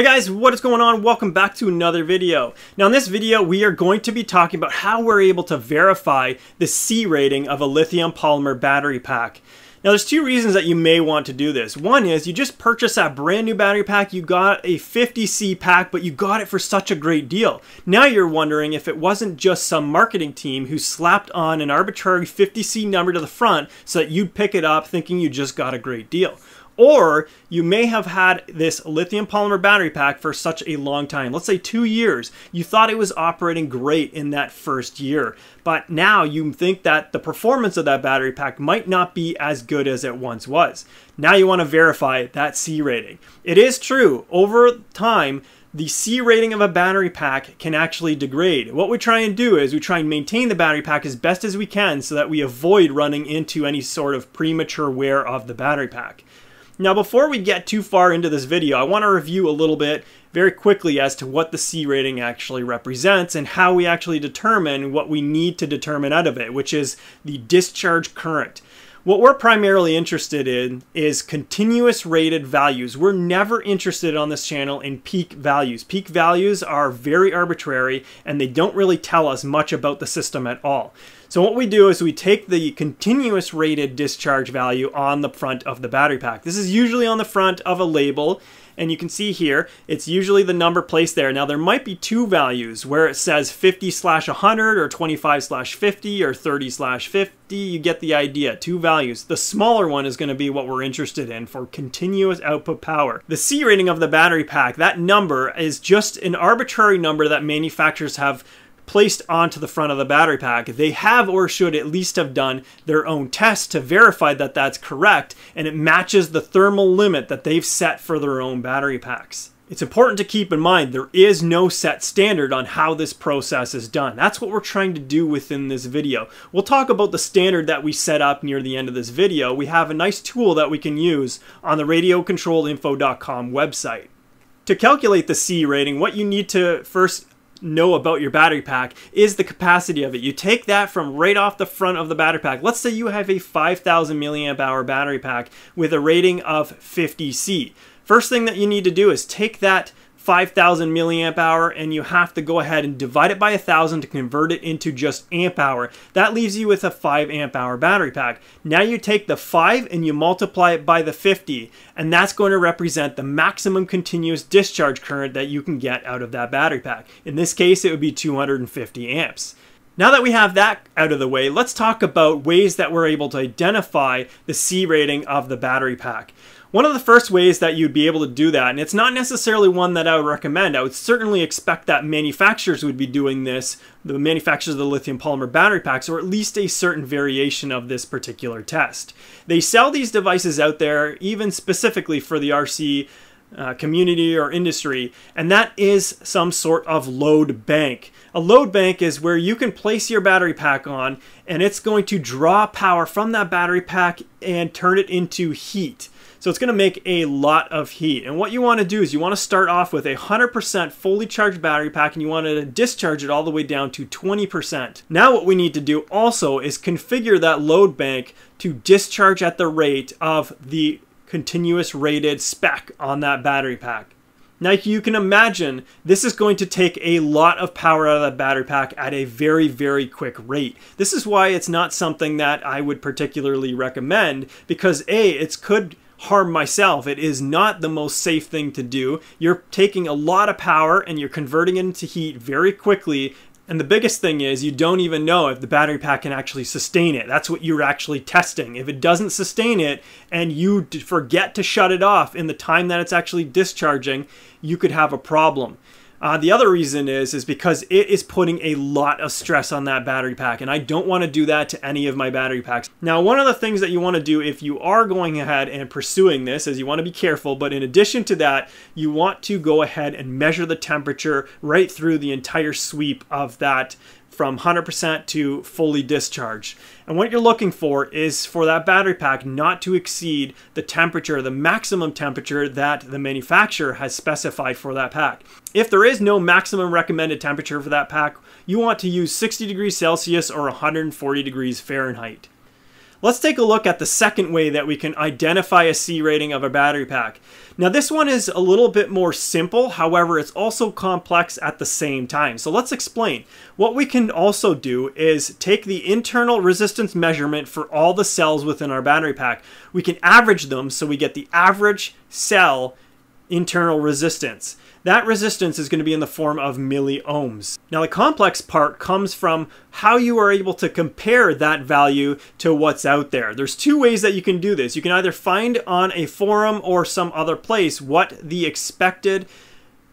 Hey guys, what is going on? Welcome back to another video. Now in this video, we are going to be talking about how we're able to verify the C rating of a lithium polymer battery pack. Now there's two reasons that you may want to do this. One is you just purchased that brand new battery pack, you got a 50C pack, but you got it for such a great deal. Now you're wondering if it wasn't just some marketing team who slapped on an arbitrary 50C number to the front so that you'd pick it up thinking you just got a great deal. Or you may have had this lithium polymer battery pack for such a long time, let's say two years. You thought it was operating great in that first year, but now you think that the performance of that battery pack might not be as good as it once was. Now you want to verify that C rating. It is true, over time, the C rating of a battery pack can actually degrade. What we try and do is we try and maintain the battery pack as best as we can so that we avoid running into any sort of premature wear of the battery pack. Now before we get too far into this video, I want to review a little bit very quickly as to what the C rating actually represents and how we actually determine what we need to determine out of it, which is the discharge current. What we're primarily interested in is continuous rated values. We're never interested on this channel in peak values. Peak values are very arbitrary and they don't really tell us much about the system at all. So what we do is we take the continuous rated discharge value on the front of the battery pack. This is usually on the front of a label and you can see here it's usually the number placed there. Now there might be two values where it says 50 slash 100 or 25 slash 50 or 30 slash 50 you get the idea. Two values. The smaller one is going to be what we're interested in for continuous output power. The c rating of the battery pack that number is just an arbitrary number that manufacturers have placed onto the front of the battery pack. They have or should at least have done their own test to verify that that's correct and it matches the thermal limit that they've set for their own battery packs. It's important to keep in mind there is no set standard on how this process is done. That's what we're trying to do within this video. We'll talk about the standard that we set up near the end of this video. We have a nice tool that we can use on the radiocontrolinfo.com website. To calculate the C rating, what you need to first know about your battery pack is the capacity of it. You take that from right off the front of the battery pack. Let's say you have a 5000 milliamp hour battery pack with a rating of 50C. First thing that you need to do is take that 5000 milliamp hour and you have to go ahead and divide it by a thousand to convert it into just amp hour. That leaves you with a 5 amp hour battery pack. Now you take the 5 and you multiply it by the 50 and that's going to represent the maximum continuous discharge current that you can get out of that battery pack. In this case it would be 250 amps. Now that we have that out of the way, let's talk about ways that we're able to identify the C rating of the battery pack. One of the first ways that you'd be able to do that, and it's not necessarily one that I would recommend, I would certainly expect that manufacturers would be doing this, the manufacturers of the lithium polymer battery packs, or at least a certain variation of this particular test. They sell these devices out there, even specifically for the RC uh, community or industry, and that is some sort of load bank. A load bank is where you can place your battery pack on and it's going to draw power from that battery pack and turn it into heat. So it's going to make a lot of heat. And what you want to do is you want to start off with a 100% fully charged battery pack and you want to discharge it all the way down to 20%. Now what we need to do also is configure that load bank to discharge at the rate of the continuous rated spec on that battery pack. Now you can imagine this is going to take a lot of power out of that battery pack at a very, very quick rate. This is why it's not something that I would particularly recommend because A, it could harm myself. It is not the most safe thing to do. You're taking a lot of power and you're converting it into heat very quickly. And the biggest thing is you don't even know if the battery pack can actually sustain it. That's what you're actually testing. If it doesn't sustain it and you forget to shut it off in the time that it's actually discharging, you could have a problem. Uh, the other reason is is because it is putting a lot of stress on that battery pack, and I don't want to do that to any of my battery packs. Now, one of the things that you want to do if you are going ahead and pursuing this is you want to be careful, but in addition to that, you want to go ahead and measure the temperature right through the entire sweep of that from 100% to fully discharged. And what you're looking for is for that battery pack not to exceed the temperature, the maximum temperature that the manufacturer has specified for that pack. If there is no maximum recommended temperature for that pack, you want to use 60 degrees Celsius or 140 degrees Fahrenheit. Let's take a look at the second way that we can identify a C rating of a battery pack. Now this one is a little bit more simple, however it's also complex at the same time. So let's explain. What we can also do is take the internal resistance measurement for all the cells within our battery pack. We can average them so we get the average cell internal resistance. That resistance is going to be in the form of milliohms. Now the complex part comes from how you are able to compare that value to what's out there. There's two ways that you can do this. You can either find on a forum or some other place what the expected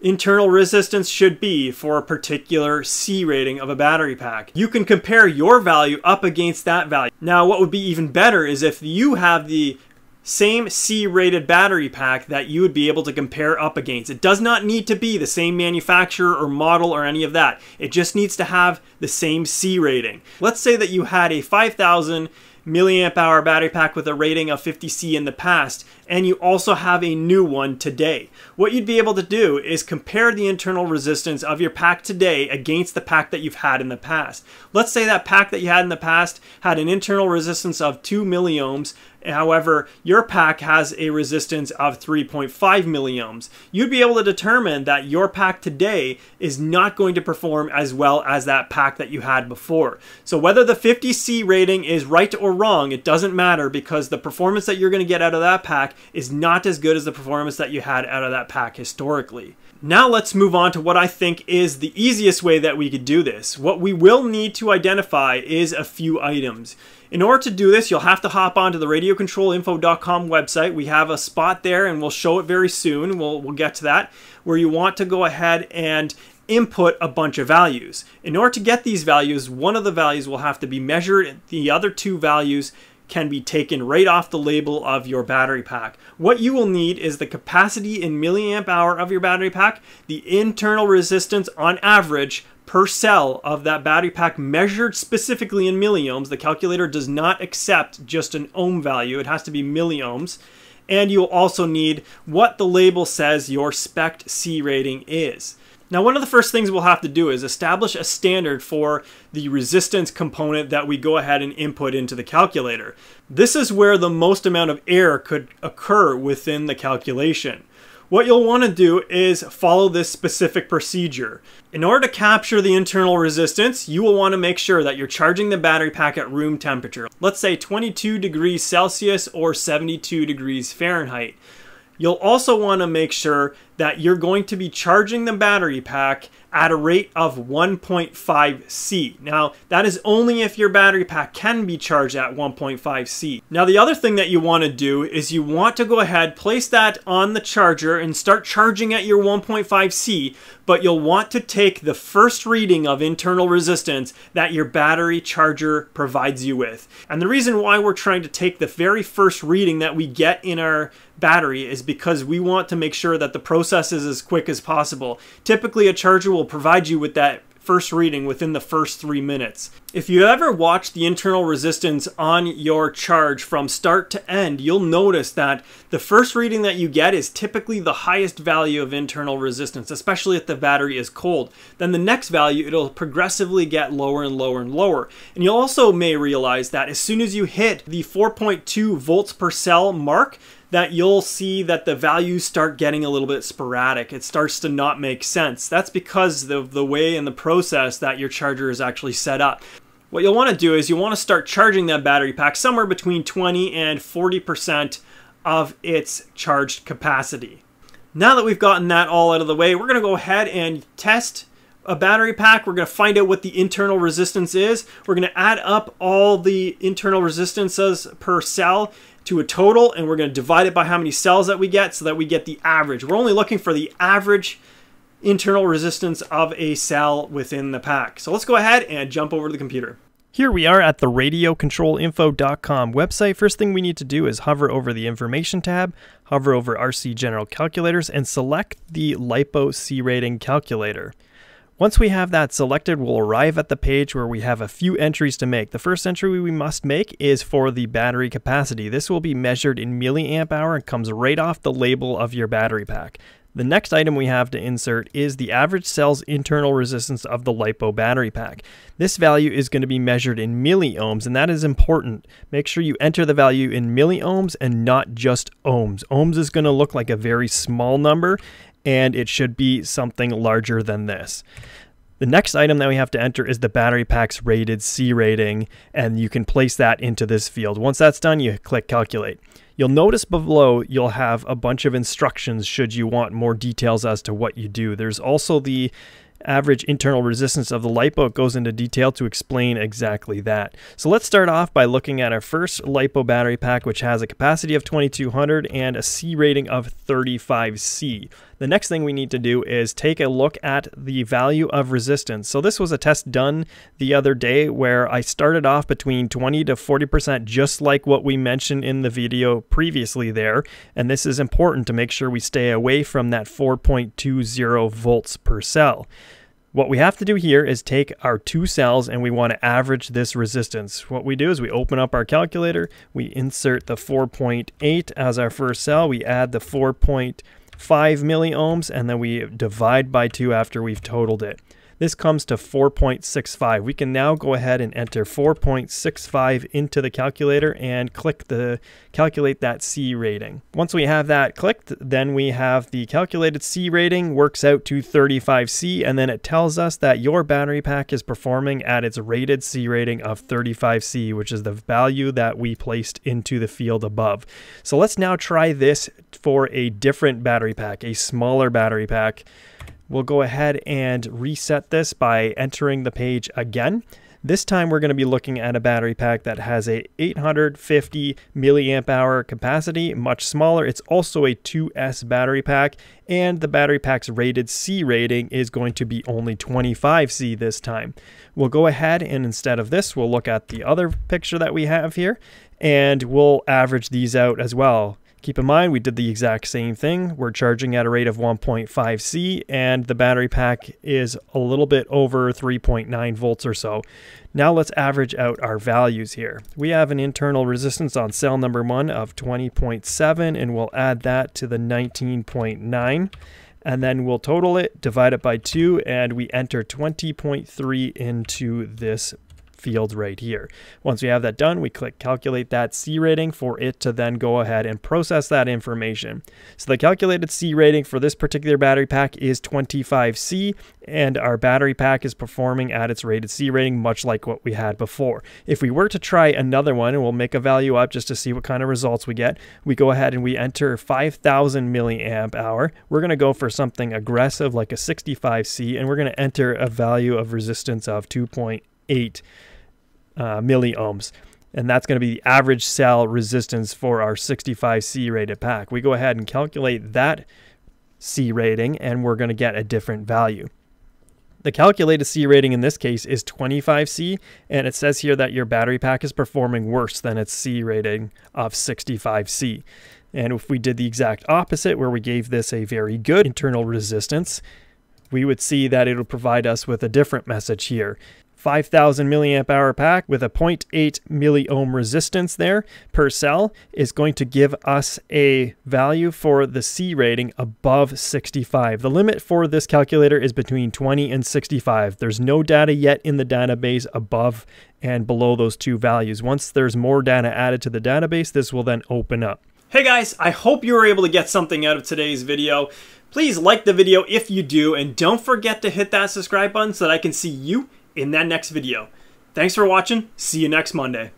internal resistance should be for a particular C rating of a battery pack. You can compare your value up against that value. Now what would be even better is if you have the same C rated battery pack that you would be able to compare up against. It does not need to be the same manufacturer or model or any of that. It just needs to have the same C rating. Let's say that you had a 5000 milliamp hour battery pack with a rating of 50C in the past, and you also have a new one today. What you'd be able to do is compare the internal resistance of your pack today against the pack that you've had in the past. Let's say that pack that you had in the past had an internal resistance of 2 milliohms However, your pack has a resistance of 3.5 milliohms. You'd be able to determine that your pack today is not going to perform as well as that pack that you had before. So whether the 50C rating is right or wrong, it doesn't matter because the performance that you're going to get out of that pack is not as good as the performance that you had out of that pack historically. Now let's move on to what I think is the easiest way that we could do this. What we will need to identify is a few items. In order to do this, you'll have to hop onto the radiocontrolinfo.com website. We have a spot there and we'll show it very soon. We'll, we'll get to that, where you want to go ahead and input a bunch of values. In order to get these values, one of the values will have to be measured. The other two values can be taken right off the label of your battery pack. What you will need is the capacity in milliamp hour of your battery pack, the internal resistance on average per cell of that battery pack measured specifically in milliohms. The calculator does not accept just an ohm value, it has to be milliohms. And you'll also need what the label says your SPECT C rating is. Now, one of the first things we'll have to do is establish a standard for the resistance component that we go ahead and input into the calculator. This is where the most amount of error could occur within the calculation. What you'll want to do is follow this specific procedure. In order to capture the internal resistance, you will want to make sure that you're charging the battery pack at room temperature. Let's say 22 degrees Celsius or 72 degrees Fahrenheit. You'll also want to make sure that you're going to be charging the battery pack at a rate of 1.5 C. Now, that is only if your battery pack can be charged at 1.5 C. Now, the other thing that you want to do is you want to go ahead, place that on the charger and start charging at your 1.5 C, but you'll want to take the first reading of internal resistance that your battery charger provides you with. And the reason why we're trying to take the very first reading that we get in our battery is because we want to make sure that the process is as quick as possible. Typically, a charger will provide you with that first reading within the first three minutes. If you ever watch the internal resistance on your charge from start to end, you'll notice that the first reading that you get is typically the highest value of internal resistance, especially if the battery is cold. Then the next value, it'll progressively get lower and lower and lower. And you also may realize that as soon as you hit the 4.2 volts per cell mark, that you'll see that the values start getting a little bit sporadic. It starts to not make sense. That's because of the way and the process that your charger is actually set up. What you'll want to do is you want to start charging that battery pack somewhere between 20 and 40% of its charged capacity. Now that we've gotten that all out of the way, we're going to go ahead and test a battery pack. We're going to find out what the internal resistance is. We're going to add up all the internal resistances per cell to a total and we're going to divide it by how many cells that we get so that we get the average. We're only looking for the average internal resistance of a cell within the pack. So let's go ahead and jump over to the computer. Here we are at the radiocontrolinfo.com website. First thing we need to do is hover over the information tab, hover over RC General Calculators, and select the LiPo C rating calculator. Once we have that selected, we'll arrive at the page where we have a few entries to make. The first entry we must make is for the battery capacity. This will be measured in milliamp hour and comes right off the label of your battery pack. The next item we have to insert is the average cell's internal resistance of the LiPo battery pack. This value is going to be measured in milliohms, and that is important. Make sure you enter the value in milliohms and not just ohms. Ohms is going to look like a very small number, and it should be something larger than this. The next item that we have to enter is the battery pack's rated C rating, and you can place that into this field. Once that's done, you click calculate. You'll notice below you'll have a bunch of instructions should you want more details as to what you do. There's also the average internal resistance of the LiPo. Goes into detail to explain exactly that. So let's start off by looking at our first LiPo battery pack, which has a capacity of 2200 and a C rating of 35C. The next thing we need to do is take a look at the value of resistance. So this was a test done the other day where I started off between 20 to 40% just like what we mentioned in the video previously there. And this is important to make sure we stay away from that 4.20 volts per cell. What we have to do here is take our two cells and we want to average this resistance. What we do is we open up our calculator, we insert the 4.8 as our first cell, we add the 4.5 milliohms, and then we divide by 2 after we've totaled it. This comes to 4.65. We can now go ahead and enter 4.65 into the calculator and click the calculate that C rating. Once we have that clicked, then we have the calculated C rating works out to 35C and then it tells us that your battery pack is performing at its rated C rating of 35C, which is the value that we placed into the field above. So let's now try this for a different battery pack, a smaller battery pack. We'll go ahead and reset this by entering the page again. This time we're going to be looking at a battery pack that has a 850 milliamp hour capacity, much smaller. It's also a 2S battery pack and the battery pack's rated C rating is going to be only 25C this time. We'll go ahead and instead of this, we'll look at the other picture that we have here and we'll average these out as well. Keep in mind, we did the exact same thing. We're charging at a rate of 1.5C, and the battery pack is a little bit over 3.9 volts or so. Now let's average out our values here. We have an internal resistance on cell number one of 20.7, and we'll add that to the 19.9 and then we'll total it, divide it by 2, and we enter 20.3 into this field right here. Once we have that done, we click calculate that C rating for it to then go ahead and process that information. So the calculated C rating for this particular battery pack is 25C and our battery pack is performing at its rated C rating much like what we had before. If we were to try another one and we'll make a value up just to see what kind of results we get, we go ahead and we enter 5000 milliamp hour. We're going to go for something aggressive like a 65C and we're going to enter a value of resistance of 2.8 uh, milliohms. And that's going to be the average cell resistance for our 65C rated pack. We go ahead and calculate that C rating and we're going to get a different value. The calculated C rating in this case is 25C, and it says here that your battery pack is performing worse than its C rating of 65C. And if we did the exact opposite, where we gave this a very good internal resistance, we would see that it would provide us with a different message here. 5000 milliamp hour pack with a 0.8 milliohm resistance there per cell is going to give us a value for the C rating above 65. The limit for this calculator is between 20 and 65. There's no data yet in the database above and below those two values. Once there's more data added to the database, this will then open up. Hey guys, I hope you were able to get something out of today's video. Please like the video if you do, and don't forget to hit that subscribe button so that I can see you in that next video. Thanks for watching. See you next Monday.